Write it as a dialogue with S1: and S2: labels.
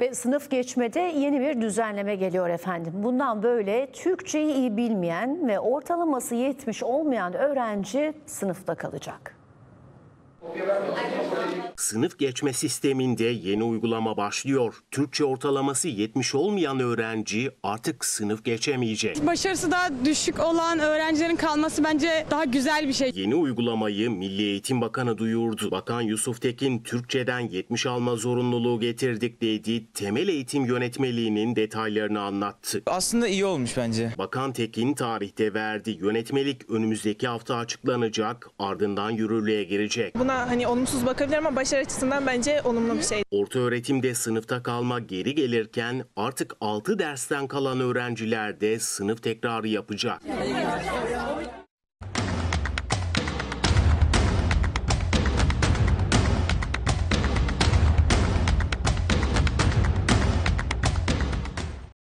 S1: Ve sınıf geçmede yeni bir düzenleme geliyor efendim. Bundan böyle Türkçeyi iyi bilmeyen ve ortalaması 70 olmayan öğrenci sınıfta kalacak.
S2: Sınıf geçme sisteminde yeni uygulama başlıyor. Türkçe ortalaması 70 olmayan öğrenci artık sınıf geçemeyecek.
S3: Başarısı daha düşük olan öğrencilerin kalması bence daha güzel bir şey.
S2: Yeni uygulamayı Milli Eğitim Bakanı duyurdu. Bakan Yusuf Tekin Türkçeden 70 alma zorunluluğu getirdik dedi. Temel eğitim yönetmeliğinin detaylarını anlattı.
S4: Aslında iyi olmuş bence.
S2: Bakan Tekin tarihte verdi. Yönetmelik önümüzdeki hafta açıklanacak, ardından yürürlüğe girecek.
S5: Buna hani olumsuz bakabilirim ama başarı açısından bence olumlu bir şey.
S2: Orta öğretimde sınıfta kalma geri gelirken artık 6 dersten kalan öğrenciler de sınıf tekrarı yapacak.